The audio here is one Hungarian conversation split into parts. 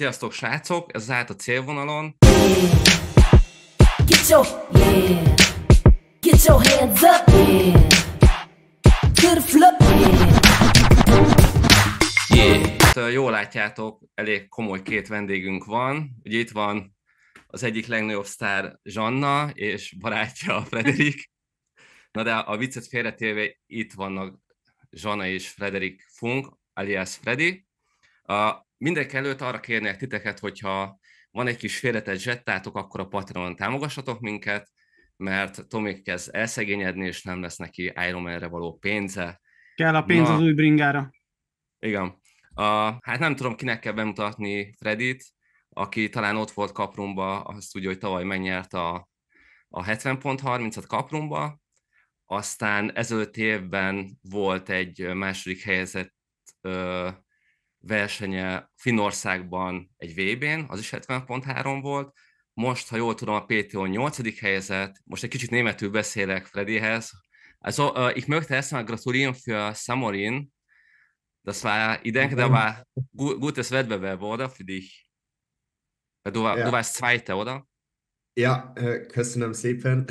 Sziasztok, srácok! Ez át a célvonalon. Get your, yeah. Get your hands up, yeah. To the floor, yeah. Yeah. Hát, jól látjátok, elég komoly két vendégünk van. Ugye itt van az egyik legnagyobb sztár Zsanna, és barátja Frederik. Na de a viccet félretéve itt vannak Zsanna és Frederik Funk, alias Freddy. A, mindenki előtt arra kérnék titeket, hogyha van egy kis félretett zsettátok, akkor a Patreon támogassatok minket, mert Tomik kezd elszegényedni, és nem lesz neki Ironman-re való pénze. Kell a pénz Na. az új bringára. Igen. A, hát nem tudom, kinek kell bemutatni Fredit, aki talán ott volt Kaprumba, azt tudja, hogy tavaly megnyert a, a 70.30-at Kaprumba, aztán ezelőtt évben volt egy második helyezett ö, versenye Finnországban egy VB-n, az is 70.3 volt, most, ha jól tudom, a PTO 8. helyezett, most egy kicsit németül beszélek Freddyhez. Also, äh, ich möchte erstmal gratulieren für Samorin. Das war, ich denke, da war gu gutes Wettbewerb, oder, für dich? Du, war, Ja. du warst Zweiter, oder? Ja, äh, köszönöm szépen.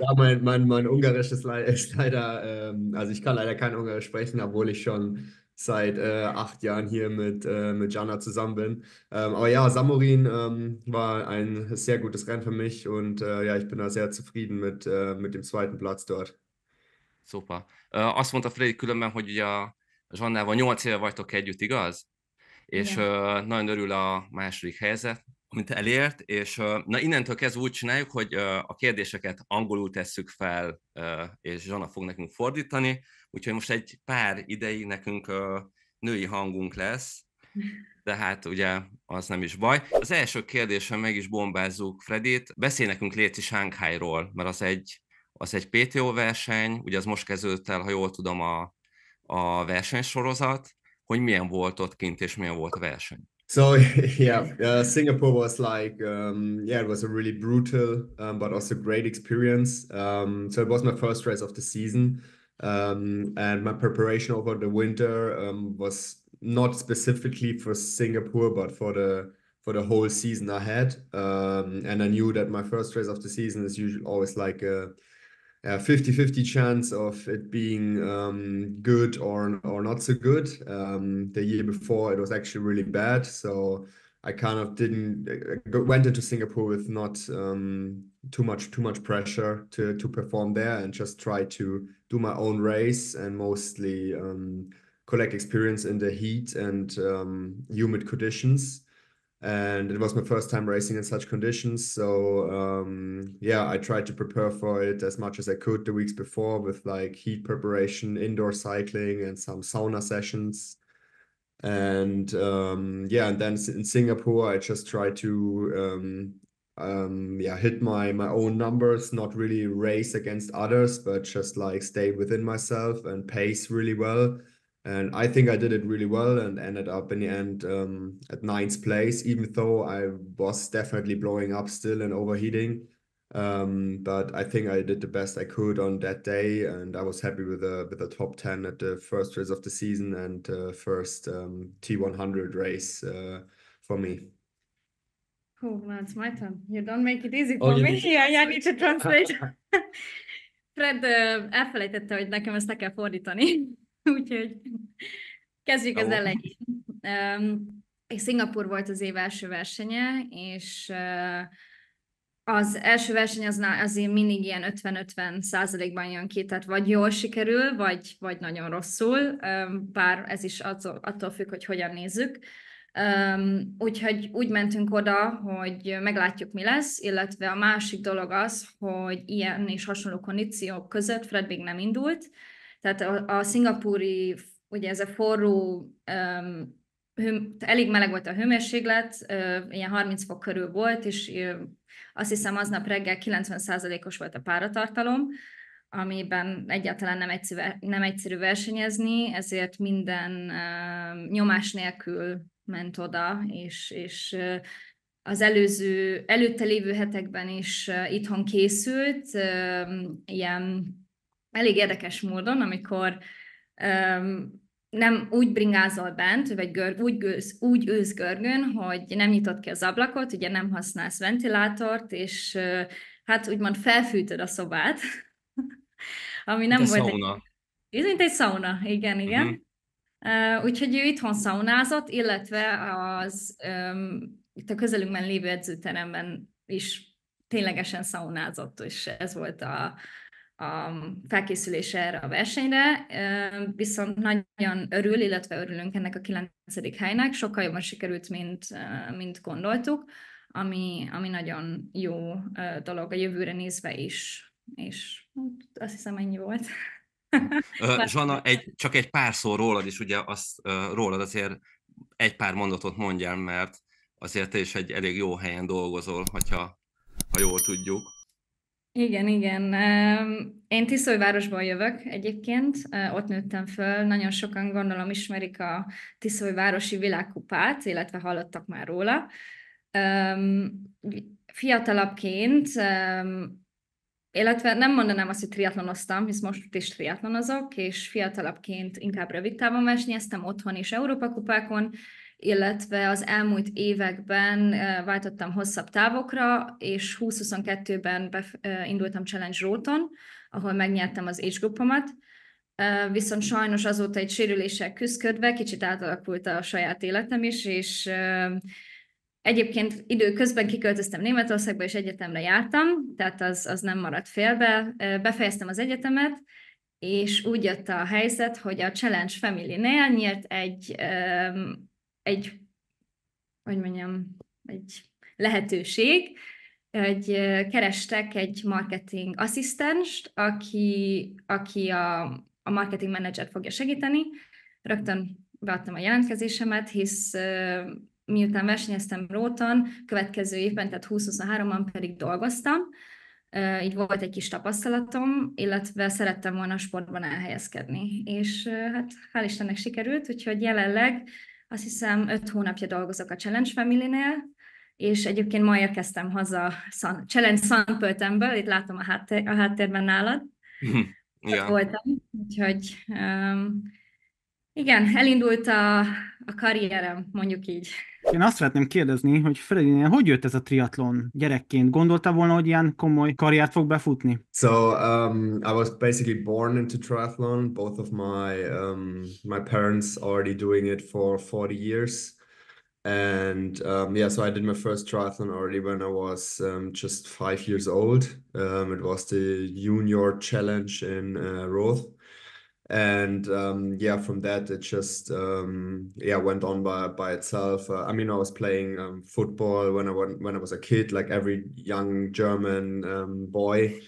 ja, mein, mein, mein Ungarisch ist, lei- ist leider, ähm, also ich kann leider kein Ungarisch sprechen, obwohl ich schon seit äh, acht Jahren hier mit, äh, mit Jana zusammen bin. Ähm, aber ja, Samorin ähm, war ein sehr gutes Rennen für mich und äh, ja, ich bin da sehr zufrieden mit, äh, mit dem zweiten Platz dort. Szuper. Azt mondta Freddy különben, hogy ugye a Zsannával 8 éve vagytok együtt, igaz? És ö, nagyon örül a második helyzet, amit elért, és na innentől kezdve úgy csináljuk, hogy a kérdéseket angolul tesszük fel, és Zsanna fog nekünk fordítani, úgyhogy most egy pár ideig nekünk ö, női hangunk lesz, de hát ugye az nem is baj. Az első kérdésem meg is bombázzuk Fredit. Beszélj nekünk Léci Sánkhájról, mert az egy, az egy PTO verseny, ugye az most kezdődött el, ha jól tudom, a, a versenysorozat, hogy milyen volt ott kint, és milyen volt a verseny. So yeah, uh, Singapore was like um, yeah, it was a really brutal um, but also great experience. Um, so it was my first race of the season, um, and my preparation over the winter um, was not specifically for Singapore, but for the for the whole season ahead. Um, and I knew that my first race of the season is usually always like a a 50-50 chance of it being um, good or or not so good. Um, the year before it was actually really bad, so I kind of didn't go- went into Singapore with not um, too much too much pressure to to perform there and just try to do my own race and mostly um, collect experience in the heat and um, humid conditions. And it was my first time racing in such conditions. So um yeah i tried to prepare for it as much as i could the weeks before with like heat preparation indoor cycling and some sauna sessions. And um yeah and then in singapore i just tried to um um yeah hit my my own numbers not really race against others but just like stay within myself and pace really well and I think I did it really well and ended up in the end um, at ninth place, even though I was definitely blowing up still and overheating. Um, but I think I did the best I could on that day, and I was happy with the with the top ten at the first race of the season and uh, first um, T100 race uh, for me. Cool, now it's my turn. You don't make it easy Oh, for you me. need- Yeah, I need to translate. Fred elfelejtette, hogy nekem ezt le kell fordítani, úgyhogy kezdjük az elején. Um, Szingapur volt az év első versenye, és ö, az első verseny az azért mindig ilyen 50-50 százalékban jön ki, tehát vagy jól sikerül, vagy, vagy nagyon rosszul, Öm, bár ez is attól, attól függ, hogy hogyan nézzük. Um, úgyhogy úgy mentünk oda, hogy meglátjuk, mi lesz, illetve a másik dolog az, hogy ilyen és hasonló kondíciók között Fred még nem indult, tehát a, a szingapúri, ugye ez a forró, um, hőm, elég meleg volt a hőmérséklet, uh, ilyen 30 fok körül volt, és uh, azt hiszem aznap reggel 90%-os volt a páratartalom, amiben egyáltalán nem egyszerű, nem egyszerű versenyezni, ezért minden uh, nyomás nélkül ment oda, és, és az előző, előtte lévő hetekben is itthon készült, ilyen elég érdekes módon, amikor nem úgy bringázol bent, vagy gör, úgy, gőz, úgy ülsz görgön, hogy nem nyitod ki az ablakot, ugye nem használsz ventilátort, és hát úgymond felfűtöd a szobát, ami nem Mint volt sauna. egy... Ez mint egy sauna, igen, igen. Mhm. Úgyhogy ő itthon szaunázott, illetve az itt a közelünkben lévő edzőteremben is ténylegesen szaunázott, és ez volt a, a felkészülés erre a versenyre, viszont nagyon örül, illetve örülünk ennek a kilencedik helynek, sokkal jobban sikerült, mint, mint gondoltuk, ami, ami nagyon jó dolog a jövőre nézve is, és azt hiszem ennyi volt. Zsana, egy, csak egy pár szó rólad is, ugye azt, rólad azért egy pár mondatot mondjál, mert azért te is egy elég jó helyen dolgozol, hogyha, ha jól tudjuk. Igen, igen. Én Tiszolyvárosból jövök egyébként, ott nőttem föl, nagyon sokan gondolom ismerik a Tiszolyvárosi világkupát, illetve hallottak már róla. Fiatalabbként, illetve nem mondanám azt, hogy triatlonoztam, hisz most is triatlonozok, és fiatalabbként inkább rövid távon versenyeztem otthon és Európa kupákon, illetve az elmúlt években váltottam hosszabb távokra, és 2022-ben bef- eh, indultam Challenge Róton, ahol megnyertem az age groupomat, viszont sajnos azóta egy sérüléssel küzdködve kicsit átalakult a saját életem is, és egyébként időközben kiköltöztem Németországba, és egyetemre jártam, tehát az, az nem maradt félbe. Befejeztem az egyetemet, és úgy jött a helyzet, hogy a Challenge Family-nél nyílt egy, egy, hogy mondjam, egy lehetőség, ö, kerestek egy marketing asszisztenst, aki, aki a, a marketing menedzsert fogja segíteni. Rögtön beadtam a jelentkezésemet, hisz miután versenyeztem Róton, következő évben, tehát 2023-ban pedig dolgoztam, így volt egy kis tapasztalatom, illetve szerettem volna a sportban elhelyezkedni. És hát hál' Istennek sikerült, úgyhogy jelenleg azt hiszem öt hónapja dolgozok a Challenge Family-nél, és egyébként ma érkeztem haza San, Challenge Szentpöltemből, itt látom a, háttér, a háttérben nálad, Ja. voltam, úgyhogy um, igen, elindult a, a karrierem, mondjuk így. Én azt szeretném kérdezni, hogy Fredinél hogy jött ez a triatlon gyerekként? Gondolta volna, hogy ilyen komoly karriert fog befutni? So um, I was basically born into triathlon. Both of my um, my parents already doing it for 40 years. And um, yeah, so I did my first triathlon already when I was um, just five years old. Um, it was the Junior Challenge in uh, Roth. And um, yeah, from that it just um, yeah went on by by itself. Uh, I mean, I was playing um, football when I when I was a kid, like every young German um, boy.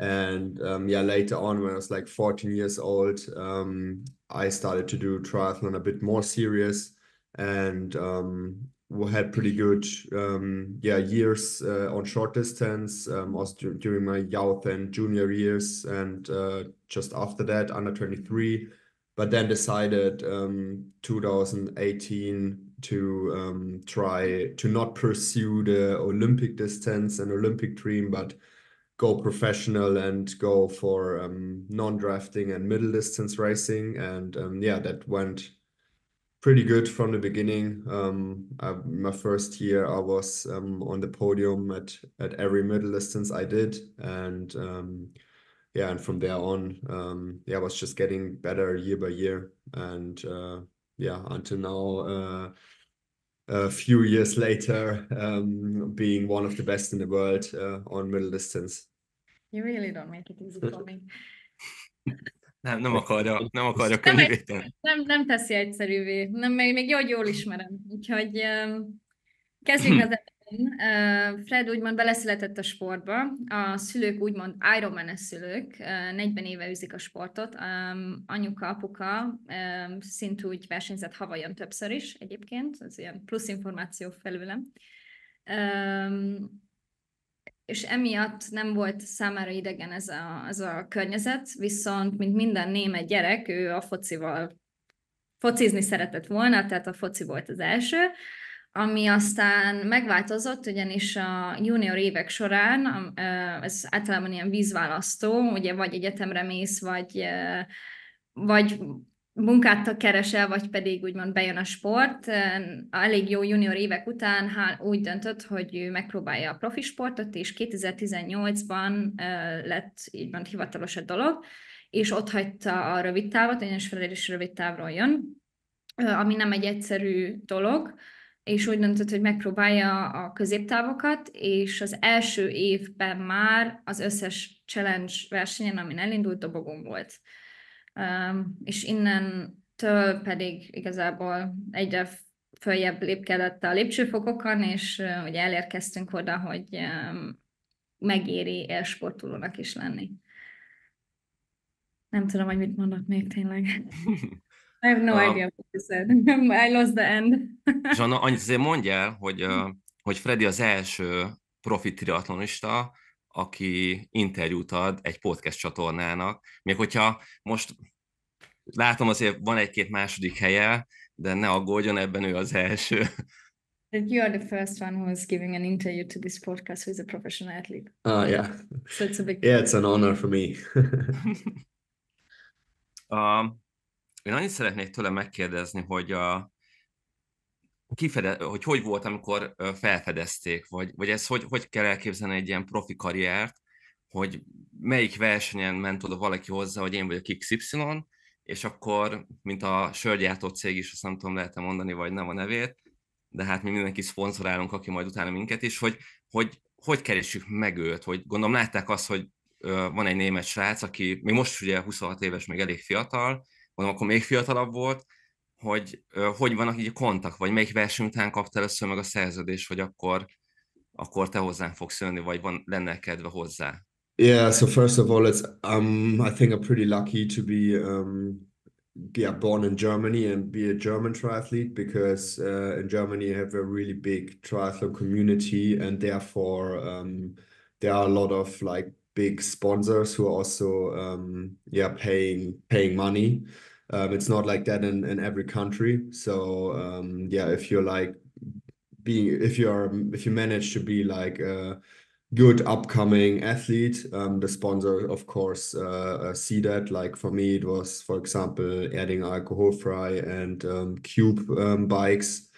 And um, yeah, later on, when I was like 14 years old, um, I started to do triathlon a bit more serious and had pretty good um, yeah years uh, on short distance um, also during my youth and junior years and uh, just after that under 23 but then decided um, 2018 to um, try to not pursue the Olympic distance and Olympic dream but go professional and go for um, non-drafting and middle distance racing and um, yeah that went pretty good from the beginning. Um, I, my first year, I was um, on the podium at at every middle distance I did, and um, yeah, and from there on, um, yeah, I was just getting better year by year, and uh, yeah, until now. Uh, a few years later, um, being one of the best in the world uh, on middle distance. You really don't make it easy for me. Nem, nem akarja, nem akarja könnyűvé tenni. Nem, nem teszi egyszerűvé. Nem, még, még jól, jól ismerem. Úgyhogy kezdjük az elején. Fred úgymond beleszületett a sportba. A szülők úgymond Ironman-es szülők, uh, 40 éve űzik a sportot. Anyuka, apuka szintúgy versenyzett Havajon többször is egyébként. Ez ilyen plusz információ felőlem. Um, és emiatt nem volt számára idegen ez a, ez a környezet, viszont, mint minden német gyerek, ő a focival focizni szeretett volna, tehát a foci volt az első, ami aztán megváltozott, ugyanis a junior évek során, ez általában ilyen vízválasztó, ugye vagy egyetemre mész, vagy, vagy munkát keresel, vagy pedig úgymond bejön a sport. Elég jó junior évek után úgy döntött, hogy megpróbálja a profi sportot, és 2018-ban lett van hivatalos a dolog, és ott hagyta a rövid távot, ugyanis Fred is rövid távról jön, ami nem egy egyszerű dolog, és úgy döntött, hogy megpróbálja a középtávokat, és az első évben már az összes challenge versenyen, amin elindult, dobogón volt. És innentől pedig igazából egyre följebb lépkedett a lépcsőfokokon, és ugye elérkeztünk oda, hogy megéri élsportolónak is lenni. Nem tudom, hogy mit mondott még tényleg. I have no idea what you said. I lost the end. Zsana, annyit azért mondjál, hogy, uh, hogy Freddy az első profi triatlonista, aki interjút ad egy podcast csatornának, még hogyha most látom azért van egy-két második helye, de ne aggódjon, ebben ő az első. That you are the first one who is giving an interview to this podcast who is a professional athlete. Oh, yeah. So it's a big... Yeah, it's an honor for me. uh, én annyit szeretnék tőle megkérdezni, hogy a, kifede, hogy hogy volt, amikor felfedezték, vagy, vagy ez hogy, hogy kell elképzelni egy ilyen profi karriert, hogy melyik versenyen ment oda valaki hozzá, hogy én vagyok XY, és akkor, mint a sörgyártó cég is, azt nem tudom, lehet mondani, vagy nem a nevét, de hát mi mindenki szponzorálunk, aki majd utána minket is, hogy hogy, hogy keressük meg őt, hogy gondolom látták azt, hogy van egy német srác, aki még most ugye 26 éves, még elég fiatal, mondom, akkor még fiatalabb volt, hogy hogy vannak így a kontak, vagy melyik verseny után kapta először meg a szerződés, hogy akkor, akkor te hozzám fogsz jönni, vagy van, lenne kedve hozzá? Yeah, so first of all, it's um, I think I'm pretty lucky to be um, yeah born in Germany and be a German triathlete because uh, in Germany you have a really big triathlon community and therefore um, there are a lot of like big sponsors who are also um, yeah paying paying money. Um, it's not like that in, in every country. So um, yeah, if you're like being if you're if you manage to be like a good upcoming athlete, um, the sponsor of course uh, uh, see that. Like for me, it was for example adding alcohol Alcoholfrei and um, Cube um, bikes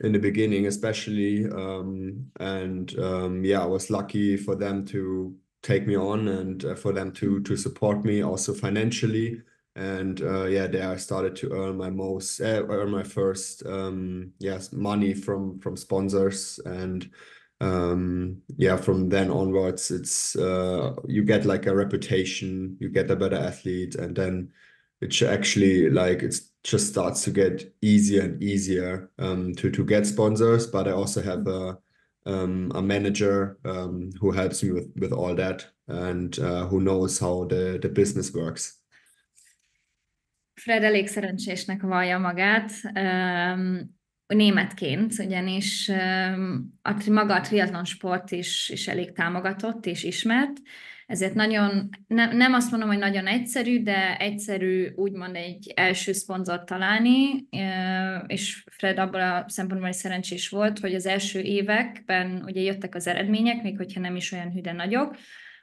in the beginning, especially. Um, and um, yeah, I was lucky for them to take me on and uh, for them to to support me also financially and uh, yeah there i started to earn my most uh, earn my first um yes money from from sponsors. And um yeah from then onwards it's uh you get like a reputation you get a better athlete and then it actually like it's just starts to get easier and easier um to to get sponsors. But i also have a um, a manager um, who helps me with, with all that. And uh, who knows how the, the business works. Fred elég szerencsésnek vallja magát, németként, ugyanis a, maga a triatlon sport is, is elég támogatott és ismert, ezért nagyon, ne, nem azt mondom, hogy nagyon egyszerű, de egyszerű úgymond egy első szponzort találni, és Fred abban a szempontból is szerencsés volt, hogy az első években ugye jöttek az eredmények, még hogyha nem is olyan hüde nagyok,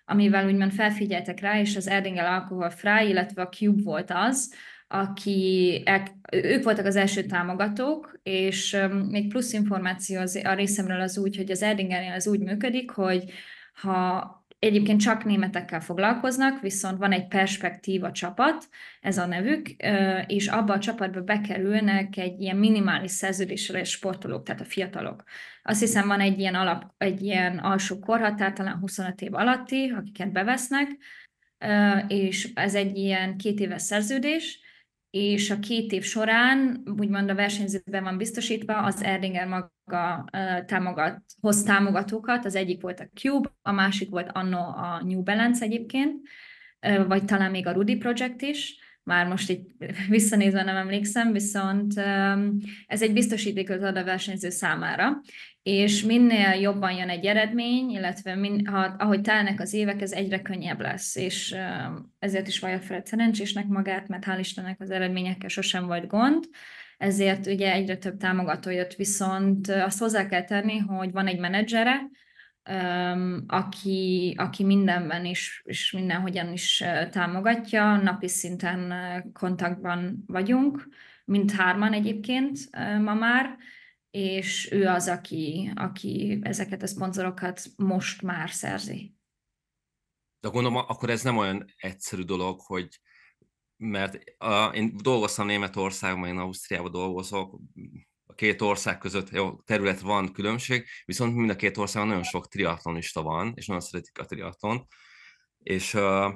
amivel úgymond felfigyeltek rá, és az Erdingel Alkohol Fry, illetve a Cube volt az, aki, ők voltak az első támogatók, és még plusz információ az, a részemről az úgy, hogy az Erdingelnél az úgy működik, hogy ha Egyébként csak németekkel foglalkoznak, viszont van egy perspektíva csapat, ez a nevük, és abba a csapatba bekerülnek egy ilyen minimális szerződésre sportolók, tehát a fiatalok. Azt hiszem van egy ilyen, alap, egy ilyen alsó korhatár, talán 25 év alatti, akiket bevesznek, és ez egy ilyen két éves szerződés, és a két év során, úgymond a versenyzőben van biztosítva, az Erdinger maga támogat, hoz támogatókat, az egyik volt a Cube, a másik volt anno a New Balance egyébként, vagy talán még a Rudy Project is, már most így visszanézve nem emlékszem, viszont ez egy biztosítékot ad a versenyző számára, és minél jobban jön egy eredmény, illetve min, ha, ahogy telnek az évek, ez egyre könnyebb lesz, és ezért is vallja Fred szerencsésnek magát, mert hál' Istennek az eredményekkel sosem volt gond, ezért ugye egyre több támogató jött, viszont azt hozzá kell tenni, hogy van egy menedzsere, aki, aki mindenben is, és mindenhogyan is támogatja, napi szinten kontaktban vagyunk, mind hárman egyébként ma már, és ő az, aki, aki ezeket a szponzorokat most már szerzi. De gondolom, akkor ez nem olyan egyszerű dolog, hogy mert a, én dolgoztam Németországban, én Ausztriában dolgozok, a két ország között jó, terület van különbség, viszont mind a két országban nagyon sok triatlonista van, és nagyon szeretik a triatlon. És uh,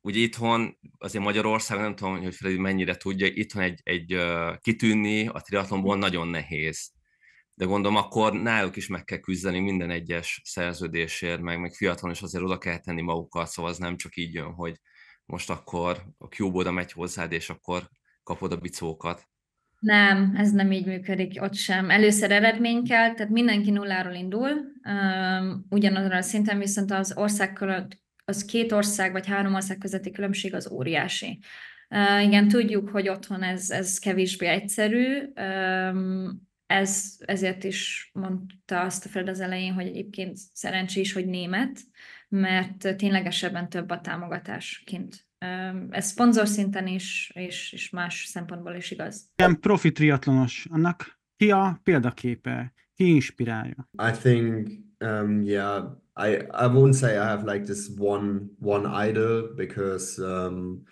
ugye itthon, azért Magyarországon, nem tudom, hogy Freddy mennyire tudja, itthon egy, egy uh, kitűnni a triatlonból nagyon nehéz. De gondolom, akkor náluk is meg kell küzdeni minden egyes szerződésért, meg, meg fiatalon is azért oda kell tenni magukat, szóval az nem csak így jön, hogy most akkor a cube oda megy hozzád, és akkor kapod a bicókat. Nem, ez nem így működik ott sem. Először eredmény kell, tehát mindenki nulláról indul, ugyanazra a szinten, viszont az ország között, az két ország vagy három ország közötti különbség az óriási. Igen, tudjuk, hogy otthon ez, ez kevésbé egyszerű, ez, ezért is mondta azt a Fred az elején, hogy egyébként szerencsés, hogy német, mert ténylegesebben több a támogatás kint. Ez szponzor szinten is, és, és más szempontból is igaz. Ilyen profi triatlonos, annak ki a példaképe? Ki inspirálja? I think, um, yeah, I, I won't say I have like this one one idol because um,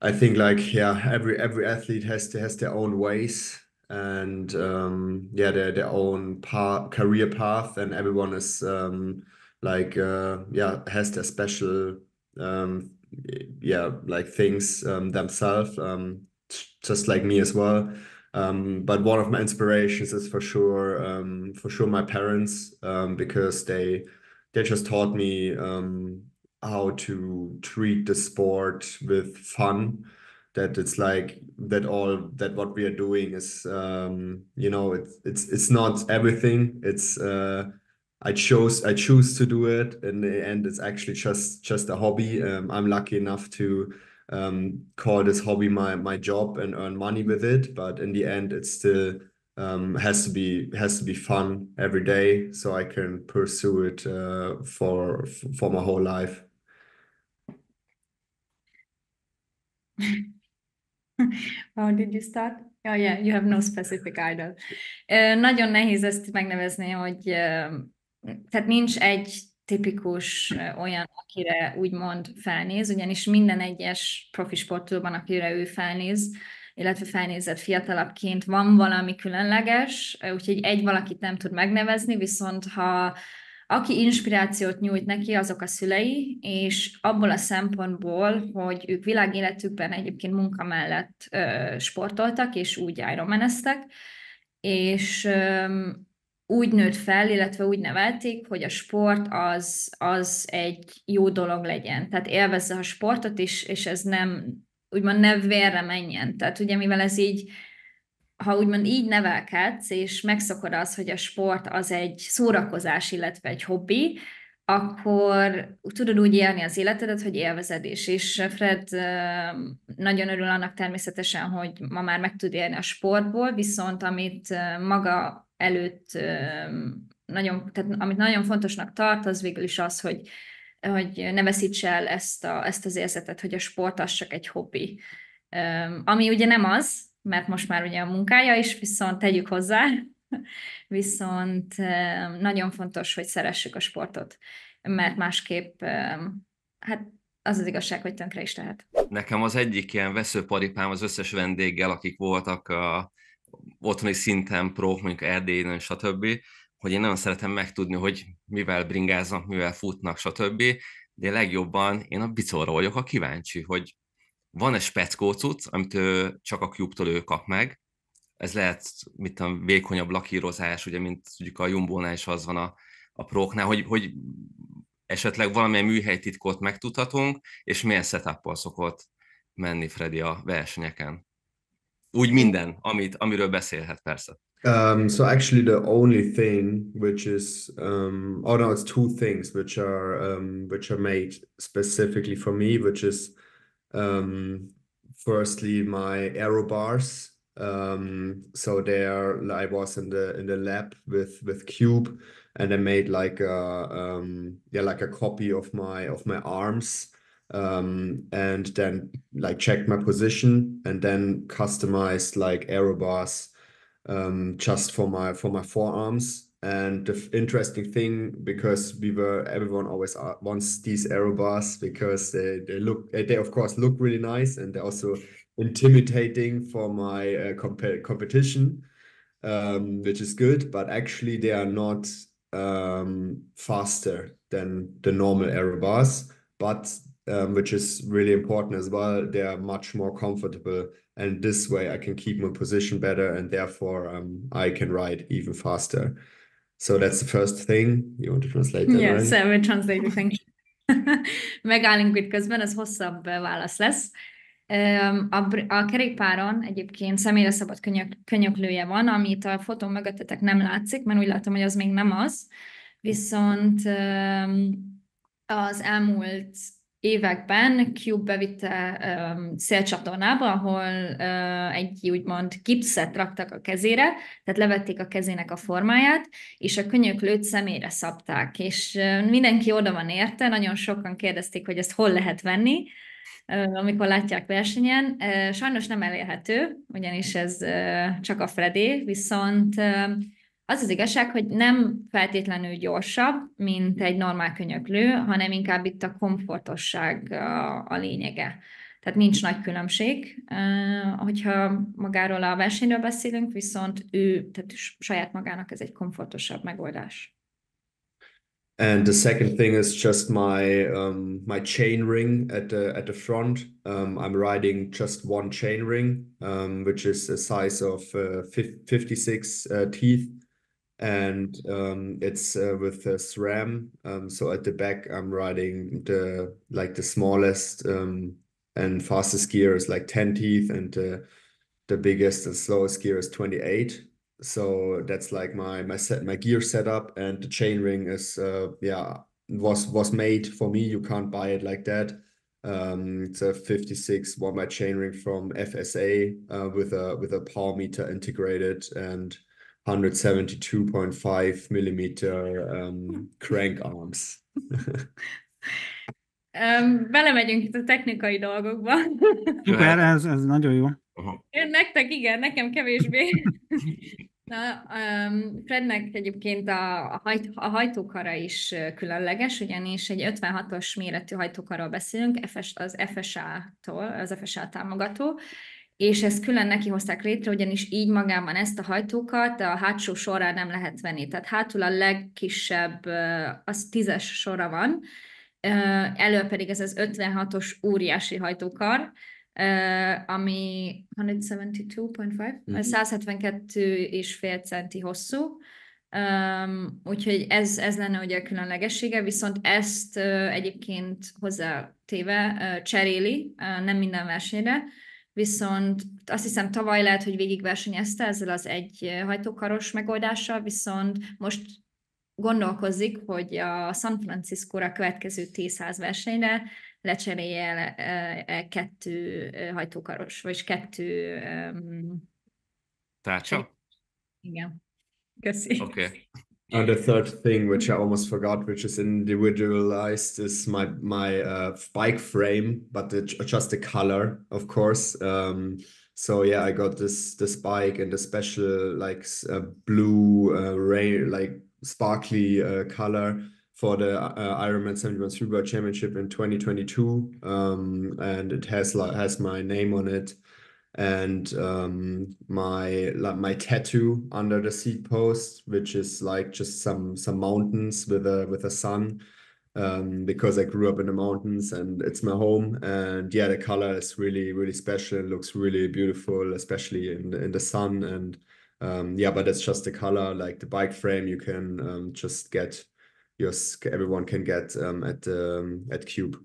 I think like yeah every every athlete has to has their own ways and um, yeah their their own path, career path. And everyone is um, like uh, yeah has their special um, yeah like things um, themselves um, just like me as well. Um, but one of my inspirations is for sure for sure my parents because they they just taught me how to treat the sport with fun that it's like that all that what we are doing is um, you know it's it's it's not everything. It's uh, I chose I choose to do it in the end it's actually just just a hobby. Um, I'm lucky enough to um, call this hobby my my job and earn money with it but in the end it still um, has to be has to be fun every day so I can pursue it uh, for for my whole life How did you start? Oh yeah, you have no specific idol. Nagyon nehéz ezt megnevezni, hogy tehát nincs egy tipikus olyan, akire úgymond felnéz, ugyanis minden egyes profi sportolóban, akire ő felnéz, illetve felnézett fiatalabbként van valami különleges, úgyhogy egy valakit nem tud megnevezni, viszont ha aki inspirációt nyújt neki, azok a szülei, és abból a szempontból, hogy ők világéletükben egyébként munka mellett ö, sportoltak, és úgy ironmaneztek, és ö, úgy nőtt fel, illetve úgy nevelték, hogy a sport az, az egy jó dolog legyen. Tehát élvezze a sportot is, és ez nem, úgymond ne vérre menjen. Tehát ugye, mivel ez így ha úgymond így nevelkedsz, és megszokod az, hogy a sport az egy szórakozás, illetve egy hobbi, akkor tudod úgy élni az életedet, hogy élvezed is. És Fred nagyon örül annak természetesen, hogy ma már meg tud élni a sportból, viszont amit maga előtt nagyon, tehát amit nagyon fontosnak tart, az végül is az, hogy, hogy ne veszíts el ezt, a, ezt az érzetet, hogy a sport az csak egy hobbi. Ami ugye nem az, mert most már ugye a munkája is, viszont tegyük hozzá, viszont nagyon fontos, hogy szeressük a sportot, mert másképp hát az az igazság, hogy tönkre is tehet. Nekem az egyik ilyen veszőparipám az összes vendéggel, akik voltak a otthoni szinten, pro, mondjuk Erdélyen, stb., hogy én nagyon szeretem megtudni, hogy mivel bringáznak, mivel futnak, stb., de legjobban én a bicóra vagyok a kíváncsi, hogy van egy speckó amit csak a cube ő kap meg, ez lehet, mit tudom, vékonyabb lakírozás, ugye, mint tudjuk a Jumbo-nál is az van a, a próknál, hogy, hogy esetleg valamilyen műhelytitkot megtudhatunk, és milyen setup szokott menni Freddy a versenyeken. Úgy minden, amit, amiről beszélhet persze. Um, so actually the only thing which is um, oh no it's two things which are um, which are made specifically for me which is um, firstly my aero bars Um, so there I was in the in the lab with with Cube, and I made like a um, yeah like a copy of my of my arms, um, and then like checked my position, and then customized like aero bars um, just for my for my forearms. And the interesting thing, because we were everyone always uh, wants these aero bars because they they look they of course look really nice and they're also intimidating for my uh, comp- competition, um, which is good. But actually, they are not um, faster than the normal aero bars, but um, which is really important as well. They are much more comfortable, and this way I can keep my position better, and therefore um, I can ride even faster. So that's the first thing. You want to translate that? Yes, Ryan? I will translate. Thank you. Megállunk itt közben, ez hosszabb uh, válasz lesz. Um, A, a kerékpáron egyébként személyre szabad könyök, könyöklője van, amit a fotón mögöttetek nem látszik, mert úgy látom, hogy az még nem az. Viszont um, az elmúlt években Cube bevitte um, szélcsatornába, ahol uh, egy úgymond gipszet raktak a kezére, tehát levették a kezének a formáját, és a könyöklőt személyre szabták, és uh, mindenki oda van érte, nagyon sokan kérdezték, hogy ezt hol lehet venni, uh, amikor látják versenyen. Uh, Sajnos nem elérhető, ugyanis ez uh, csak a Fredé, viszont uh, az az igazság, hogy nem feltétlenül gyorsabb, mint egy normál könyöklő, hanem inkább itt a komfortosság a, a lényege. Tehát nincs nagy különbség, hogyha magáról a versenyről beszélünk, viszont ő, tehát saját magának ez egy komfortosabb megoldás. And the second thing is just my um, my chain ring at the at the front. Um, I'm riding just one chain ring, um, which is a size of uh, fif- 56 uh, teeth, and um, it's uh, with a SRAM. Um, so at the back, I'm riding the like the smallest um, and fastest gear is like 10 teeth, and the the biggest and slowest gear is 28 so that's like my my set my gear setup and the chain ring is uh yeah was was made for me you can't buy it like that um it's a 56 one by chain ring from fsa uh, with a with a power meter integrated and 172.5 millimeter um crank arms Um, belemegyünk itt a technikai dolgokba. Szuper, ez, ez nagyon jó. Aha. Nektek igen, nekem kevésbé. Na, um, Frednek egyébként a, a, hajt, a hajtókara is különleges, ugyanis egy 56-os méretű hajtókarról beszélünk, FS, az FSA-tól, az FSA támogató, és ezt külön neki hozták létre, ugyanis így magában ezt a hajtókat a hátsó sorra nem lehet venni. Tehát hátul a legkisebb, az tízes sora van, elő pedig ez az 56-os óriási hajtókar, ami 172.5, Mhm. 172 és fél centi hosszú, um, úgyhogy ez, ez lenne ugye a különlegessége, viszont ezt uh, egyébként hozzátéve uh, cseréli, uh, nem minden versenyre, viszont azt hiszem tavaly lehet, hogy végigversenyezte ezzel az egy hajtókaros megoldással, viszont most gondolkozik, hogy a San Francisco-ra következő T100 versenyre lecserélje el, el kettő hajtókaros, vagyis kettő, um, Tárcsa? igen. Köszi. Oké. Okay. And the third thing, which I almost forgot, which is individualized, is my my uh, bike frame, but the, just the color, of course. Um, so yeah, I got this this bike in the special like uh, blue, uh, rain like sparkly uh, color for the uh, Ironman 71 World Championship in 2022, um, and it has has my name on it and um my like my tattoo under the seat post which is like just some some mountains with a with a sun um because I grew up in the mountains and it's my home. And yeah the color is really really special. It looks really beautiful especially in the, in the sun. And um yeah but it's just the color like the bike frame you can um just get your everyone can get um at um at Cube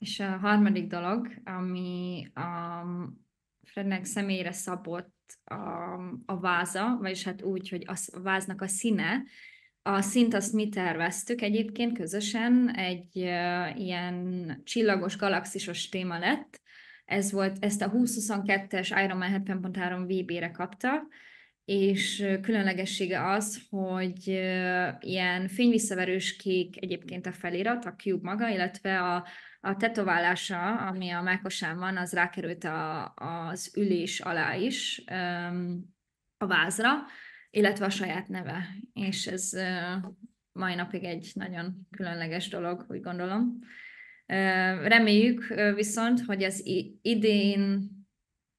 És a harmadik dolog, ami a Frednek személyre szabott a, a váza, vagyis hát úgy, hogy az, a váznak a színe, a szint azt mi terveztük egyébként közösen, egy uh, ilyen csillagos, galaxisos téma lett, ez volt, ezt a 2022-es Ironman 70.3 VB-re kapta, és különlegessége az, hogy ilyen fényvisszaverős kék egyébként a felirat, a Cube maga, illetve a, a tetoválása, ami a mákosán van, az rákerült a, az ülés alá is a vázra, illetve a saját neve. És ez mai napig egy nagyon különleges dolog, úgy gondolom. Reméljük viszont, hogy az idén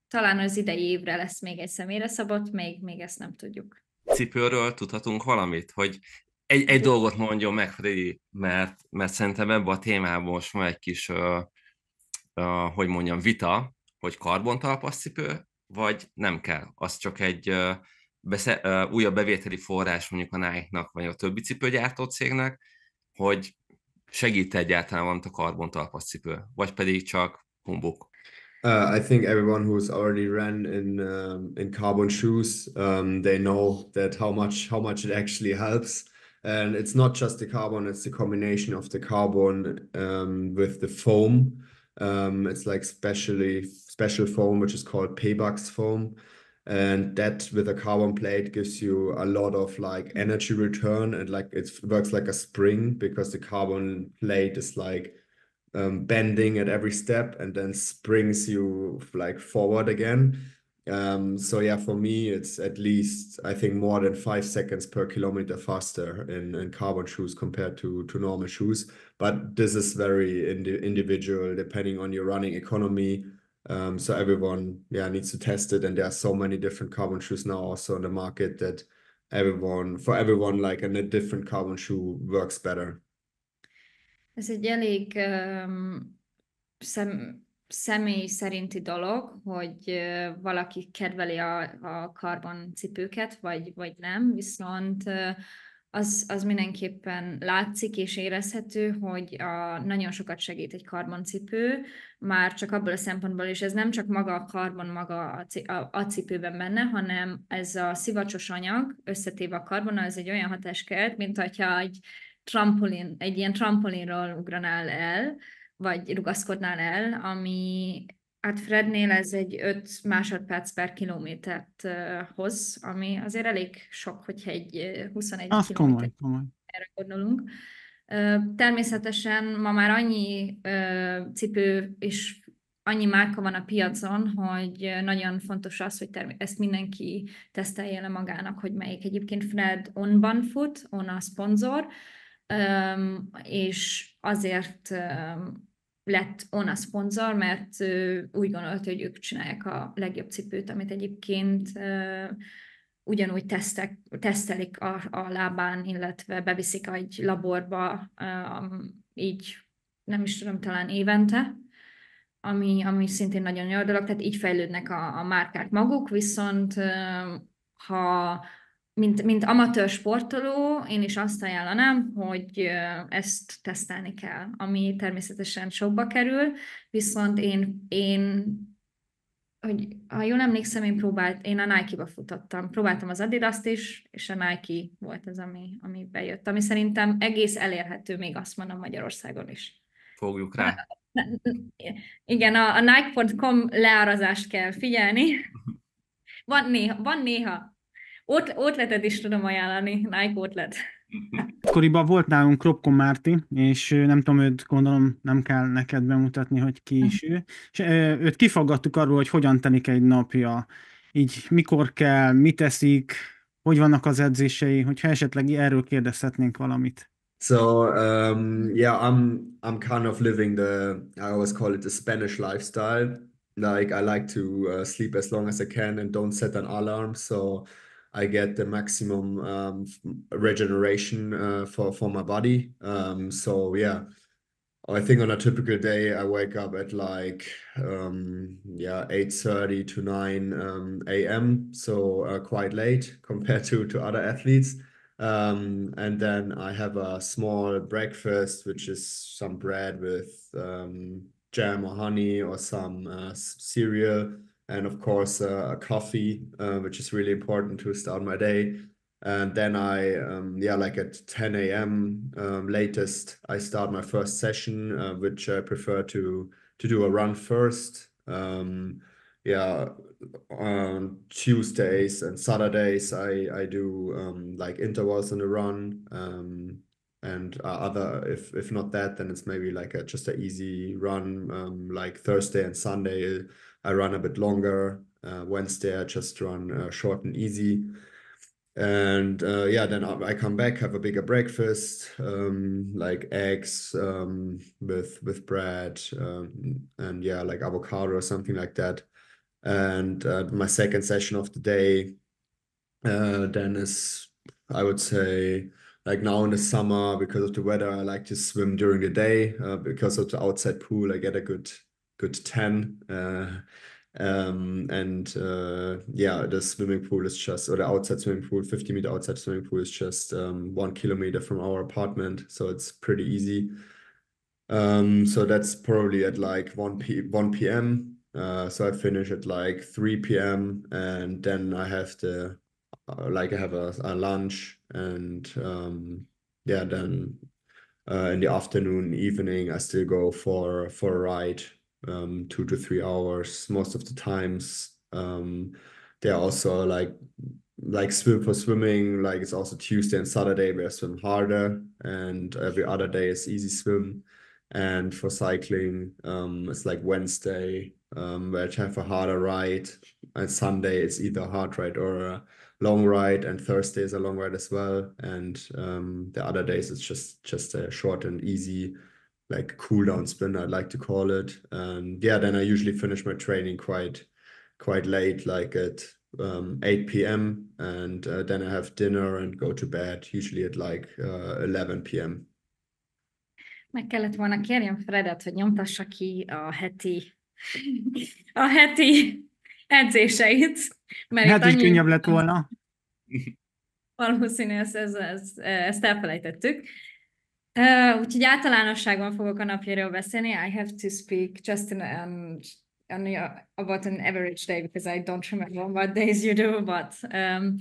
talán az idei évre lesz még egy személyre szabott, még, még ezt nem tudjuk. Cipőről tudhatunk valamit, hogy egy, egy dolgot mondjon meg, Freddy, mert, mert szerintem ebben a témában most van egy kis, uh, uh, hogy mondjam, vita, hogy karbontalpas cipő, vagy nem kell. Az csak egy uh, besze, uh, újabb bevételi forrás mondjuk a Nike-nak, vagy a többi cipőgyártó cégnek, hogy segít egyáltalán valamit a karbontalpas cipő, vagy pedig csak humbuk. Uh, I think everyone who's already ran in um, in carbon shoes, um, they know that how much how much it actually helps. And it's not just the carbon; it's the combination of the carbon um, with the foam. Um, it's like specially special foam, which is called Paybux foam, and that with a carbon plate gives you a lot of like energy return and like it works like a spring because the carbon plate is like um, bending at every step and then springs you like forward again. Um, so yeah, for me, it's at least I think more than five seconds per kilometer faster in, in carbon shoes compared to to normal shoes. But this is very indi individual depending on your running economy. Um, so everyone yeah needs to test it, and there are so many different carbon shoes now also on the market that everyone for everyone like and a different carbon shoe works better. Ez egy elég um, szem, személy szerinti dolog, hogy valaki kedveli a, a karboncipőket, vagy, vagy nem, viszont az, az mindenképpen látszik és érezhető, hogy a, nagyon sokat segít egy karboncipő, már csak abból a szempontból, és ez nem csak maga a karbon maga a, a, a cipőben benne, hanem ez a szivacsos anyag összetéve a karbonnal, ez egy olyan hatás kelt, mint hogyha egy trampolin, egy ilyen trampolinról ugranál el, vagy rugaszkodnál el, ami hát Frednél ez egy 5 másodperc per kilométert hoz, ami azért elég sok, hogyha egy 21 Az komoly, komoly. erre gondolunk. Természetesen ma már annyi cipő és annyi márka van a piacon, hogy nagyon fontos az, hogy ezt mindenki tesztelje le magának, hogy melyik egyébként Fred onban fut, on a szponzor, és azért lett on a szponzor, mert úgy gondolta, hogy ők csinálják a legjobb cipőt, amit egyébként ugyanúgy tesztek, tesztelik a, a lábán, illetve beviszik egy laborba, így nem is tudom, talán évente, ami, ami szintén nagyon jó dolog, tehát így fejlődnek a, a márkák maguk, viszont ha mint, mint amatőr sportoló, én is azt ajánlanám, hogy ezt tesztelni kell, ami természetesen sokba kerül, viszont én, én hogy ha jól emlékszem, én próbált, én a Nike-ba futottam. Próbáltam az Adidas-t is, és a Nike volt az, ami, ami bejött, ami szerintem egész elérhető, még azt mondom Magyarországon is. Fogjuk rá. Igen, a, a Nike.com leárazást kell figyelni. Van néha, van néha ott, Otletet is tudom ajánlani, Nike Otlet. Akkoriban volt nálunk Kropko Márti, és nem tudom, őt gondolom nem kell neked bemutatni, hogy ki is ő. És őt kifaggattuk arról, hogy hogyan telik egy napja, így mikor kell, mit teszik, hogy vannak az edzései, hogyha esetleg erről kérdezhetnénk valamit. So um, yeah, I'm I'm kind of living the I always call it the Spanish lifestyle. Like I like to uh, sleep as long as I can and don't set an alarm. So I get the maximum um, regeneration uh, for for my body. Um, so yeah, I think on a typical day I wake up at like um, yeah eight thirty to nine um, a.m. So uh, quite late compared to to other athletes. Um, and then I have a small breakfast, which is some bread with um, jam or honey or some uh, cereal and of course uh, a coffee, uh, which is really important to start my day. And then I, um, yeah, like at 10 a.m. Um, latest, I start my first session, uh, which I prefer to to do a run first, Um, yeah, on Tuesdays and Saturdays, I I do um, like intervals on the run. Um, and uh, other if if not that, then it's maybe like a just an easy run. Um, like Thursday and Sunday, I run a bit longer. Uh, Wednesday, I just run uh, short and easy and uh, yeah then i come back have a bigger breakfast um, like eggs um, with with bread um, and yeah like avocado or something like that and uh, my second session of the day uh, then is i would say like now in the summer because of the weather i like to swim during the day uh, because of the outside pool i get a good good 10 uh, um, and uh, yeah, the swimming pool is just, or the outside swimming pool, 50 meter outside swimming pool is just um, one kilometer from our apartment. So it's pretty easy. Um, so that's probably at like 1 p 1 p.m. Uh, so I finish at like 3 p.m. and then I have the uh, like I have a, a lunch and um, yeah, then uh, in the afternoon, evening, I still go for for a ride um, two to three hours most of the times. Um, they're also like like swim for swimming. Like it's also Tuesday and Saturday where I swim harder, and every other day is easy swim. And for cycling, um, it's like Wednesday um, where I have a harder ride, and Sunday it's either a hard ride or a long ride, and Thursday is a long ride as well. And um, the other days it's just just a short and easy like cool down spin I'd like to call it and yeah then I usually finish my training quite quite late like at um, 8 p.m. and uh, then I have dinner and go to bed usually at like uh, 11 p.m. Meg kellett volna kérjem Fredet, hogy nyomtassa ki a heti a heti edzéseit. Mert hát annyi... könnyebb lett volna. Valószínű, ezt, ezt, ezt, ezt elfelejtettük. Uh, úgyhogy általánosságban fogok a napjáról beszélni. I have to speak just in, um, on, about an average day because I don't remember what days you do, but um,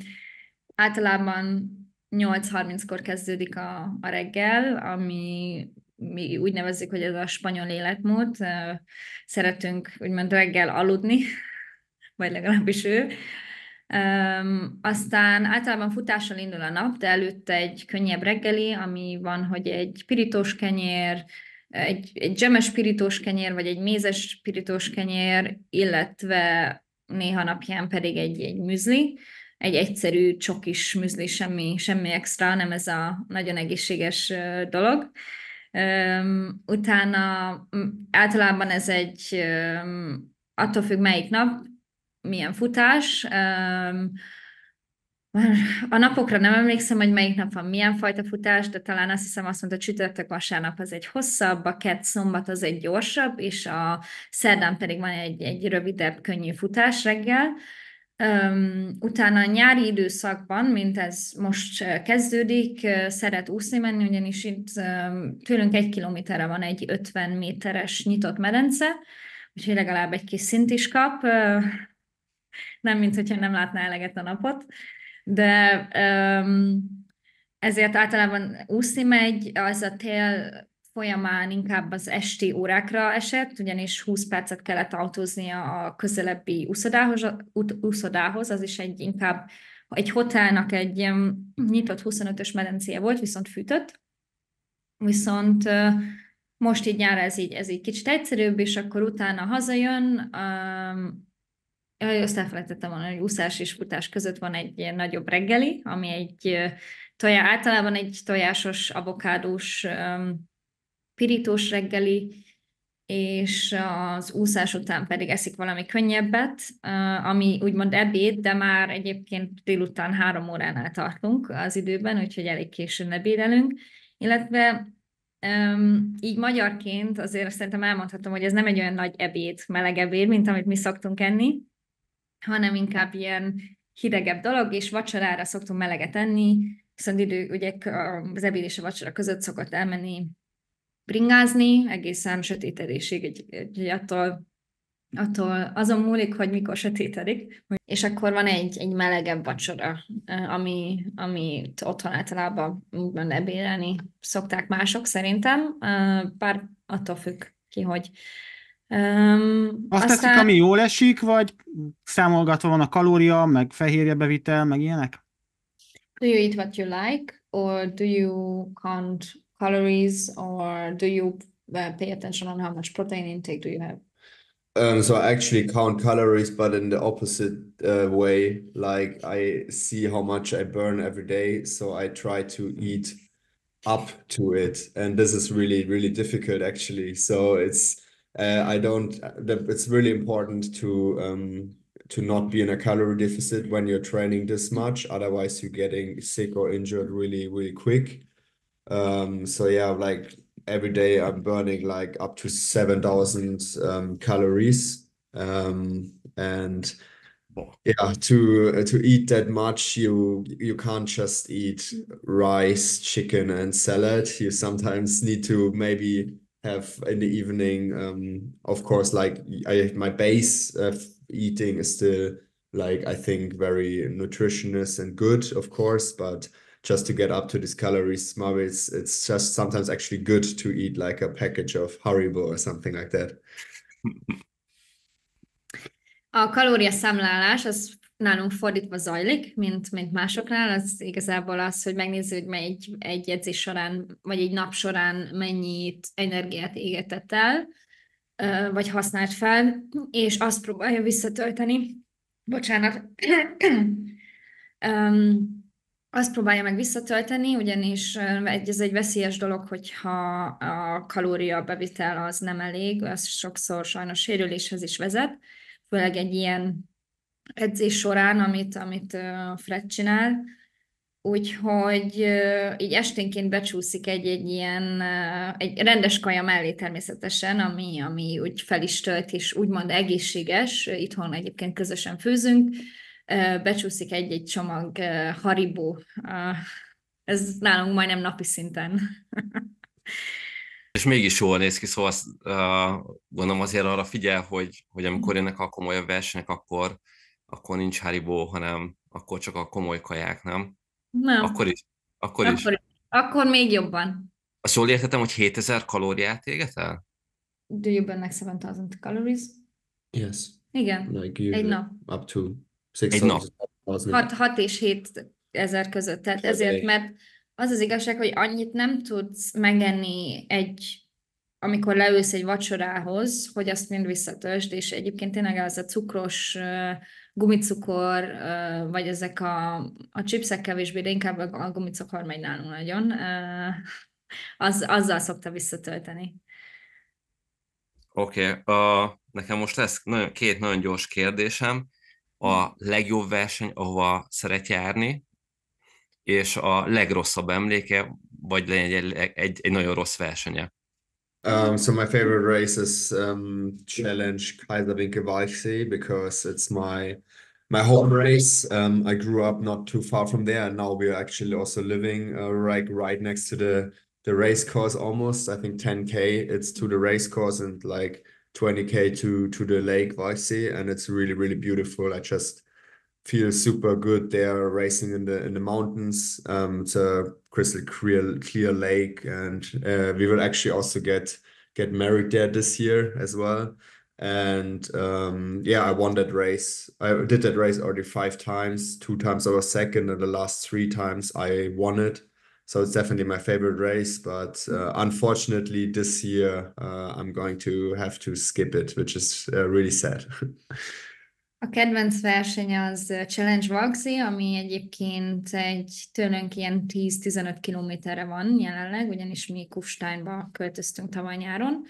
általában 8.30-kor kezdődik a, a reggel, ami mi úgy nevezzük, hogy ez a spanyol életmód. Szeretünk úgymond reggel aludni, vagy legalábbis ő. Um, aztán általában futással indul a nap, de előtte egy könnyebb reggeli, ami van, hogy egy pirítós kenyér, egy, egy zsemes pirítós kenyér, vagy egy mézes pirítós kenyér, illetve néha napján pedig egy, egy műzli, egy egyszerű csokis műzli, semmi, semmi extra, nem ez a nagyon egészséges dolog. Um, utána általában ez egy, um, attól függ melyik nap, milyen futás. A napokra nem emlékszem, hogy melyik nap van milyen fajta futás, de talán azt hiszem azt mondta, csütörtök vasárnap az egy hosszabb, a kett szombat az egy gyorsabb, és a szerdán pedig van egy, egy rövidebb, könnyű futás reggel. Um, utána a nyári időszakban, mint ez most kezdődik, szeret úszni menni, ugyanis itt um, tőlünk egy kilométerre van egy 50 méteres nyitott medence, úgyhogy legalább egy kis szint is kap. Nem mint hogyha nem látná eleget a napot, de um, ezért általában úszni megy, az a tél folyamán inkább az esti órákra esett, ugyanis 20 percet kellett autóznia a közelebbi úszodához, úszodához az is egy inkább egy hotelnak egy nyitott 25-ös medencéje volt, viszont fűtött, viszont most így nyára ez így, ez így kicsit egyszerűbb, és akkor utána hazajön, um, Jaj, azt elfelejtettem volna, hogy úszás és futás között van egy ilyen nagyobb reggeli, ami egy tojá, általában egy tojásos, avokádós, pirítós reggeli, és az úszás után pedig eszik valami könnyebbet, ami úgymond ebéd, de már egyébként délután három óránál tartunk az időben, úgyhogy elég későn ebédelünk, illetve így magyarként azért szerintem elmondhatom, hogy ez nem egy olyan nagy ebéd, meleg ebéd, mint amit mi szoktunk enni, hanem inkább ilyen hidegebb dolog, és vacsorára szoktunk meleget enni, viszont idő, ugye az ebéd és a vacsora között szokott elmenni bringázni, egészen sötétedésig, egy, egy, attól, attól azon múlik, hogy mikor sötétedik, és akkor van egy, egy melegebb vacsora, ami, amit otthon általában úgymond ebédelni szokták mások szerintem, bár attól függ ki, hogy Um, Azt tetszik, ami jól esik, vagy számolgatva van a kalória, meg fehérje bevitel, meg ilyenek? Do you eat what you like, or do you count calories, or do you uh, pay attention on how much protein intake do you have? Um, so I actually count calories, but in the opposite uh, way. Like I see how much I burn every day, so I try to eat up to it, and this is really, really difficult actually. So it's uh, I don't. It's really important to um, to not be in a calorie deficit when you're training this much. Otherwise, you're getting sick or injured really, really quick. Um, so yeah, like every day I'm burning like up to 7,000 um, calories. Um, and yeah, to uh, to eat that much, you you can't just eat rice, chicken, and salad. You sometimes need to maybe have in the evening. Um, of course, like I my base of eating is still like I think very nutritious and good, of course, but just to get up to these calories, maybe it's it's just sometimes actually good to eat like a package of Haribo or something like that. A kalóriaszámlálás az nálunk fordítva zajlik, mint, mint másoknál, az igazából az, hogy megnézzük, hogy egy, egy edzés során, vagy egy nap során mennyit energiát égetett el, vagy használt fel, és azt próbálja visszatölteni. Bocsánat. um, azt próbálja meg visszatölteni, ugyanis ez egy veszélyes dolog, hogyha a kalória bevitel az nem elég, az sokszor sajnos sérüléshez is vezet, főleg egy ilyen edzés során, amit, amit Fred csinál, úgyhogy így esténként becsúszik egy-egy ilyen, egy rendes kaja mellé természetesen, ami, ami úgy fel is tölt, és úgymond egészséges, itthon egyébként közösen főzünk, becsúszik egy-egy csomag haribó. Ez nálunk majdnem napi szinten. És mégis jól néz ki, szóval azt, uh, gondolom azért arra figyel, hogy, hogy amikor jönnek a komolyabb versenyek, akkor, akkor nincs Haribo, hanem akkor csak a komoly kaják, nem? Nem. Akkor is. Akkor, akkor, is. akkor még jobban. Azt jól értettem, hogy 7000 kalóriát égetel? Do you burn like 7000 calories? Yes. Igen, Like egy usually nap. up to Egy nap. 6,000. 6, 6 és 7 ezer között. Tehát ezért, mert az az igazság, hogy annyit nem tudsz megenni egy, amikor leülsz egy vacsorához, hogy azt mind visszatöltsd, és egyébként tényleg az a cukros uh, gumicukor, vagy ezek a, a chipsek kevésbé, de inkább a, gumicukor megy nálunk nagyon, az, azzal szokta visszatölteni. Oké, okay. nekem most lesz nagyon, két nagyon gyors kérdésem. A legjobb verseny, ahova szeret járni, és a legrosszabb emléke, vagy legyen egy, egy, egy, egy nagyon rossz versenye. Um, so my favorite race is um, Challenge Kaiserwinkel Walchsee because it's my my home race. Um, I grew up not too far from there, and now we are actually also living uh, right right next to the the race course. Almost, I think 10k. It's to the race course and like 20k to to the lake Walchsee, and it's really really beautiful. I just feel super good there racing in the in the mountains. Um, it's a crystal clear clear lake, and uh, we will actually also get get married there this year as well. And um, yeah, I won that race. I did that race already five times. Two times I was second, and the last three times I won it. So it's definitely my favorite race. But uh, unfortunately, this year uh, I'm going to have to skip it, which is uh, really sad. A kedvenc verseny az Challenge Waxi, ami egyébként egy tőlünk ilyen 10-15 kilométerre van jelenleg, ugyanis mi Kufsteinba költöztünk tavaly nyáron.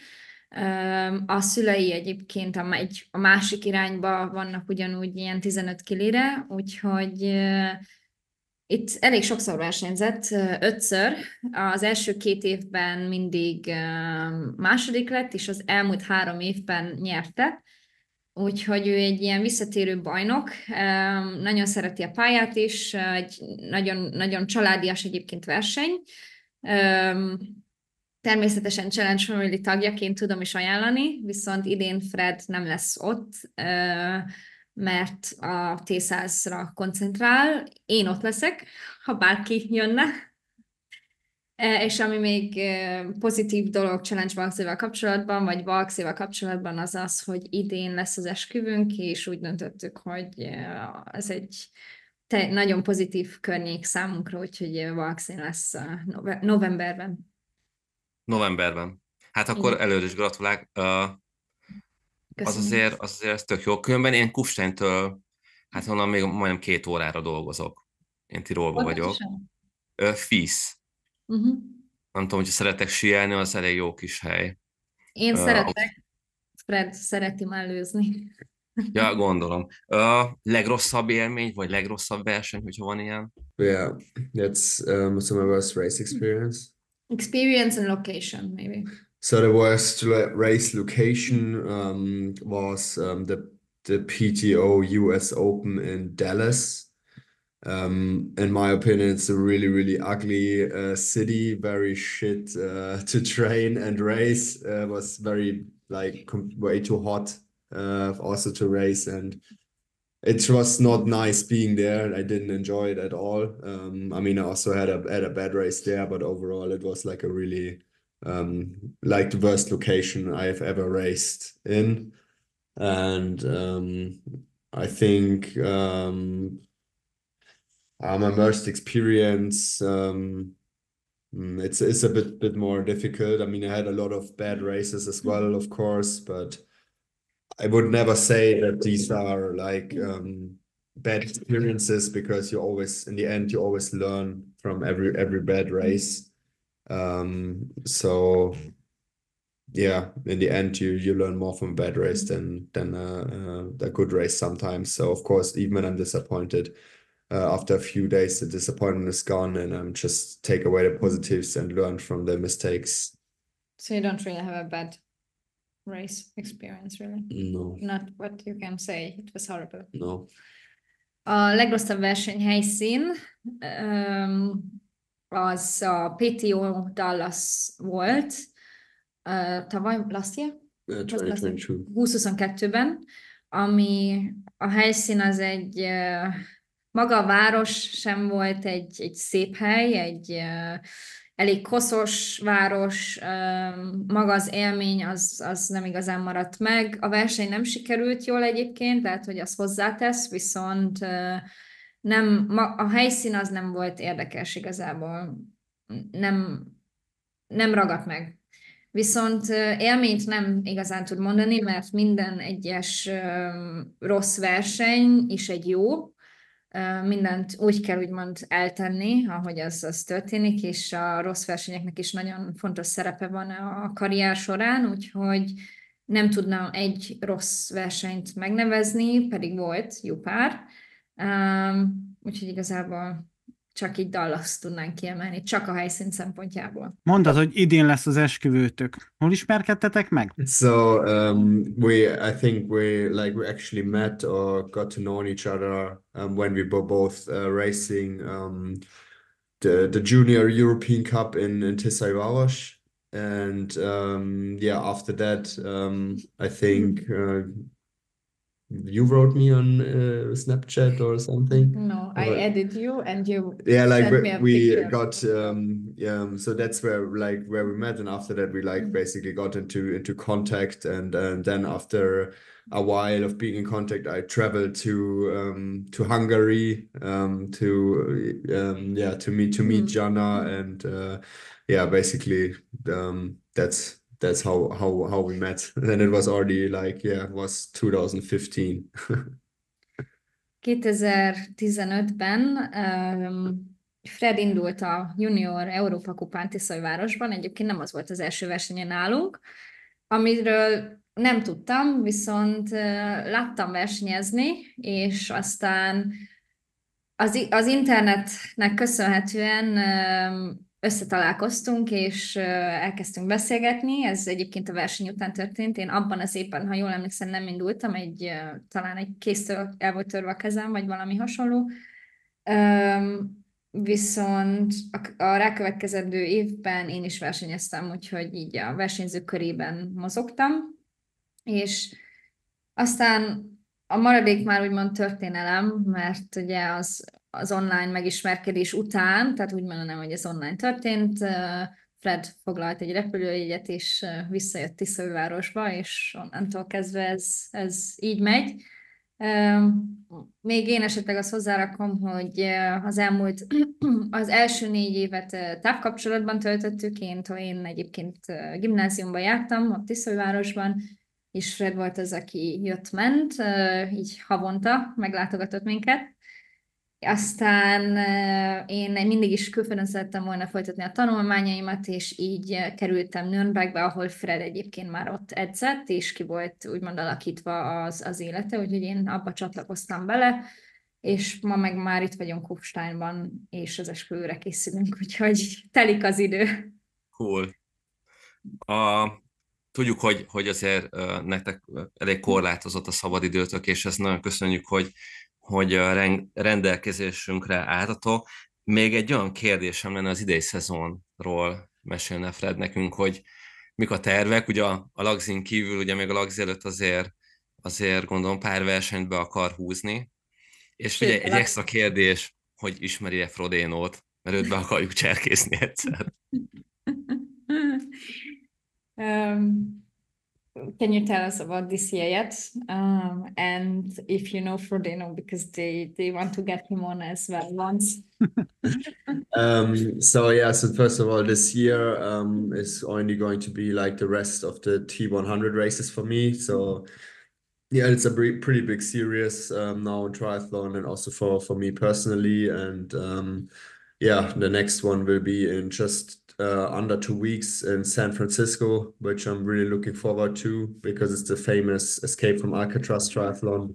A szülei egyébként a, egy, a másik irányba vannak ugyanúgy ilyen 15 kilire, úgyhogy itt elég sokszor versenyzett, ötször. Az első két évben mindig második lett, és az elmúlt három évben nyerte úgyhogy ő egy ilyen visszatérő bajnok, nagyon szereti a pályát is, egy nagyon, nagyon családias egyébként verseny. Természetesen Challenge Family tagjaként tudom is ajánlani, viszont idén Fred nem lesz ott, mert a T100-ra koncentrál. Én ott leszek, ha bárki jönne. E, És ami még e, pozitív dolog Challenge Valxival kapcsolatban, vagy Valxival kapcsolatban az az, hogy idén lesz az esküvünk, és úgy döntöttük, hogy e, ez egy te, nagyon pozitív környék számunkra, úgyhogy Valxin lesz novemberben. Novemberben. Hát akkor Igen. előre is gratulálok. Az azért, az azért ez tök jó. Különben én Kufsteintől, hát onnan még majdnem két órára dolgozok. Én Tirolban vagyok. Fisz. Uh-huh. Nem tudom, hogyha szeretek síelni, az elég jó kis hely. Én Ö, szeretek, Fred szereti mellőzni. Ja, gondolom. Uh, legrosszabb élmény, vagy legrosszabb verseny, hogyha van ilyen? Yeah, that's um, so my worst race experience. Experience and location, maybe. So the worst race location um, was um, the the PTO US Open in Dallas. Um, in my opinion, it's a really, really ugly uh, city, very shit uh, to train and race. Uh, was very like way too hot uh, also to race, and it was not nice being there. I didn't enjoy it at all. Um, I mean, I also had a had a bad race there, but overall, it was like a really um, like the worst location I've ever raced in. And um, I think um, uh, my worst experience, um, mm, it's it's a bit bit more difficult. I mean, I had a lot of bad races as well, of course, but I would never say that these are like um, bad experiences because you always, in the end, you always learn from every every bad race. Um, so yeah, in the end, you you learn more from a bad race than than a, a good race sometimes. So of course, even when I'm disappointed, uh, after a few days, the disappointment is gone, and I'm just take away the positives and learn from the mistakes. So you don't really have a bad race experience, really. No, Not what you can say. It was horrible. no. A legrosszabb versenyhelyszín öm, az a PTO Dallas volt ö, tavaly, last year? Uh, Was last year? 2022. 2022-ben, ami a helyszín az egy, ö, maga a város sem volt egy, egy szép hely, egy elég koszos város, maga az élmény az, az nem igazán maradt meg. A verseny nem sikerült jól egyébként, tehát hogy az hozzátesz, viszont nem, a helyszín az nem volt érdekes igazából. Nem, nem ragadt meg. Viszont élményt nem igazán tud mondani, mert minden egyes rossz verseny is egy jó. Mindent úgy kell úgymond eltenni, ahogy az, az történik, és a rossz versenyeknek is nagyon fontos szerepe van a karrier során, úgyhogy nem tudnám egy rossz versenyt megnevezni, pedig volt jó pár. Úgyhogy igazából csak így Dallas tudnánk kiemelni, csak a helyszín szempontjából. Mondtad, hogy idén lesz az esküvőtök. Hol ismerkedtetek meg? So um, we, I think we like we actually met or got to know each other um, when we were both uh, racing um, the the Junior European Cup in in Tiszagyváros, and um, yeah, after that, um, I think uh, you wrote me on uh, Snapchat or something. No, I added you and you Yeah, like sent we, me a we picture. got um yeah, um, so that's where like where we met, and after that we like basically got into into contact, and and then after a while of being in contact, I traveled to um to Hungary um to um yeah to meet to meet Mm. Jana, and uh, yeah, basically um that's that's how how how we met. Then it was already like yeah, it was 2015. 2015-ben um, Fred indult a Junior Európa Kupán Tiszajvárosban, egyébként nem az volt az első versenye nálunk, amiről nem tudtam, viszont uh, láttam versenyezni, és aztán az, az internetnek köszönhetően um, összetalálkoztunk, és elkezdtünk beszélgetni, ez egyébként a verseny után történt, én abban az évben, ha jól emlékszem, nem indultam, egy, talán egy késztől el volt törve a kezem, vagy valami hasonló, viszont a, a rákövetkezendő évben én is versenyeztem, úgyhogy így a versenyzők körében mozogtam, és aztán a maradék már úgymond történelem, mert ugye az az online megismerkedés után, tehát úgy mondanám, hogy ez online történt, Fred foglalt egy repülőjegyet, és visszajött Tiszővárosba, és onnantól kezdve ez, ez így megy. Még én esetleg azt hozzárakom, hogy az elmúlt, az első négy évet távkapcsolatban töltöttük, én, én egyébként gimnáziumban jártam, a Tiszővárosban, és Fred volt az, aki jött-ment, így havonta meglátogatott minket. Aztán én mindig is külföldön szerettem volna folytatni a tanulmányaimat, és így kerültem Nürnbergbe, ahol Fred egyébként már ott edzett, és ki volt úgymond alakítva az, az élete, úgyhogy én abba csatlakoztam bele, és ma meg már itt vagyunk Kufsteinban, és az esküvőre készülünk, úgyhogy telik az idő. Cool. A, tudjuk, hogy, hogy azért nektek elég korlátozott a szabadidőtök, és ezt nagyon köszönjük, hogy hogy a rendelkezésünkre állható. Még egy olyan kérdésem lenne az idei szezonról mesélne Fred nekünk, hogy mik a tervek, ugye a, a Lagzin kívül, ugye még a Lagz előtt azért, azért gondolom pár versenyt be akar húzni, és ugye egy extra kérdés, hogy ismeri-e Frodénót, mert őt be akarjuk cserkészni egyszer. um, can you tell us about this year yet? Um, and if you know Frodeno, because they, they want to get him on as well once. um, so yeah, so first of all, this year um, is only going to be like the rest of the T100 races for me. So yeah, it's a pretty big series um, now in triathlon and also for, for me personally. And um, yeah, the next one will be in just under two weeks in San Francisco, which I'm really looking forward to because it's the famous Escape from Alcatraz triathlon.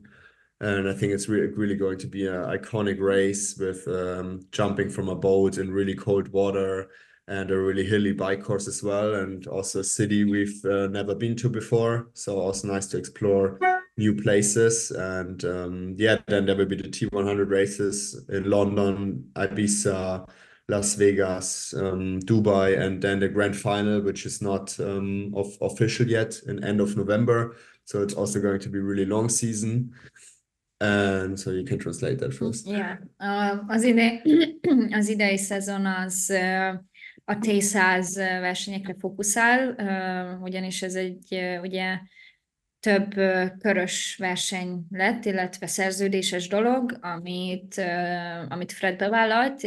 And I think it's really, really going to be an iconic race with um, jumping from a boat in really cold water and a really hilly bike course as well. And also a city we've uh, never been to before. So also nice to explore new places. And um, yeah, then there will be the T100 races in London, Ibiza, Las Vegas, um, Dubai, and then the grand final, which is not um, of, official yet in end of November. So it's also going to be really long season. And so you can translate that first. Yeah. Uh, az, ide, az idei szezon az uh, a T100 versenyekre fókuszál, uh, ugyanis ez egy uh, ugye több körös verseny lett, illetve szerződéses dolog, amit, amit Fred bevállalt,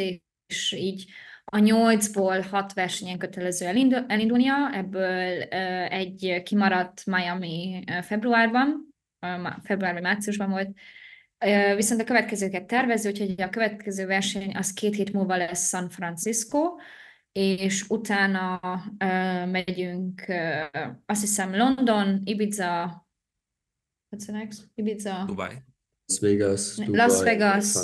és így a nyolcból hat versenyen kötelező elindulnia, ebből egy kimaradt Miami februárban, februárban, márciusban volt, viszont a következőket tervező, úgyhogy a következő verseny az két hét múlva lesz San Francisco, és utána megyünk, azt hiszem London, Ibiza, what's the next? Ibiza. Dubai. Las Vegas, Dubai, Las Vegas,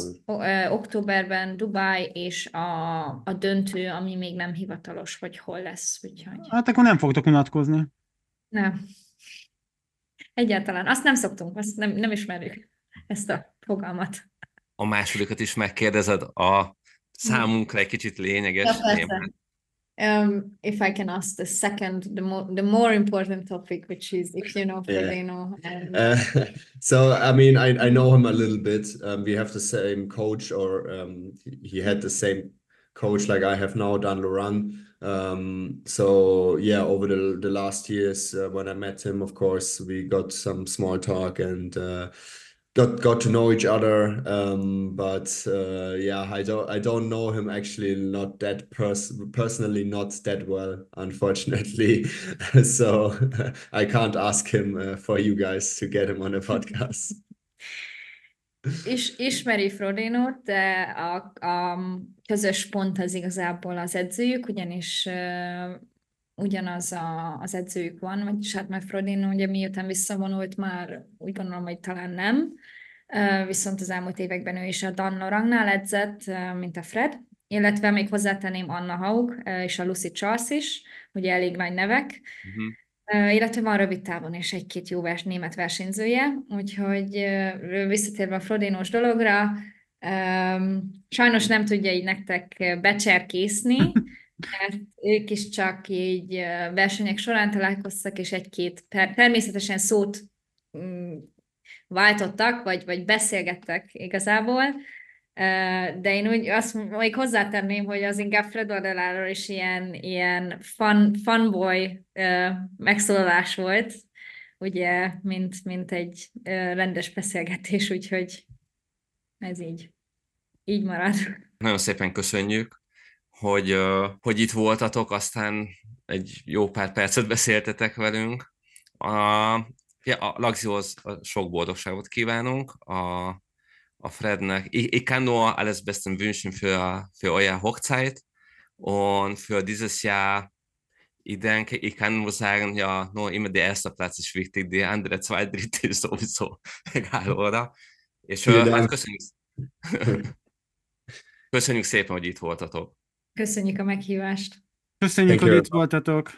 októberben Dubai, és a, a döntő, ami még nem hivatalos, hogy hol lesz. Úgyhogy... Hát akkor nem fogtok unatkozni. Nem. Egyáltalán. Azt nem szoktunk, azt nem, nem ismerjük ezt a fogalmat. A másodikat is megkérdezed, a számunkra egy kicsit lényeges témát. Um, if I can ask the second, the more the more important topic, which is if you know Frodeno. And... Uh, so I mean, I I know him a little bit. Um, we have the same coach, or um, he had the same coach like I have now, Dan Loran. Um, so yeah, over the the last years uh, when I met him, of course, we got some small talk and. Uh, got got to know each other um, but uh, yeah i don't i don't know him actually not that pers- personally not that well unfortunately. So i can't ask him uh, for you guys to get him on a podcast. Is, ismeri Frodinót, de a, a közös pont az igazából az edzőjük, ugyanis ugyanaz a, az edzőjük van, vagyis hát mert Frodino ugye miután visszavonult már úgy gondolom, hogy talán nem, viszont az elmúlt években ő is a Dan Lorangnál edzett, mint a Fred, illetve még hozzátenném Anna Haug és a Lucy Charles is, ugye elég nagy nevek, uh-huh. illetve van rövid távon és egy-két jó vers, német versenyzője, úgyhogy visszatérve a Frodinós dologra, sajnos nem tudja így nektek becserkészni, mert ők is csak így versenyek során találkoztak, és egy-két természetesen szót mm, váltottak, vagy, vagy beszélgettek igazából, de én úgy azt még hozzátenném, hogy az inkább Fred Ordeláról is ilyen, ilyen fun, funboy megszólalás volt, ugye, mint, mint egy rendes beszélgetés, úgyhogy ez így, így marad. Nagyon szépen köszönjük, hogy, hogy itt voltatok, aztán egy jó pár percet beszéltetek velünk. A, ja, a Laxihoz sok boldogságot kívánunk, a, a Frednek. Ich, ich kann nur alles Beste wünschen für, für euer Hochzeit und für dieses Jahr ich denke, ich kann nur sagen, ja, nur immer der erste Platz ist wichtig, die andere zwei, dritte ist sowieso egal, oder? És hát köszönjük, köszönjük szépen, hogy itt voltatok. Köszönjük a meghívást. Köszönjük, Thank hogy you. itt voltatok.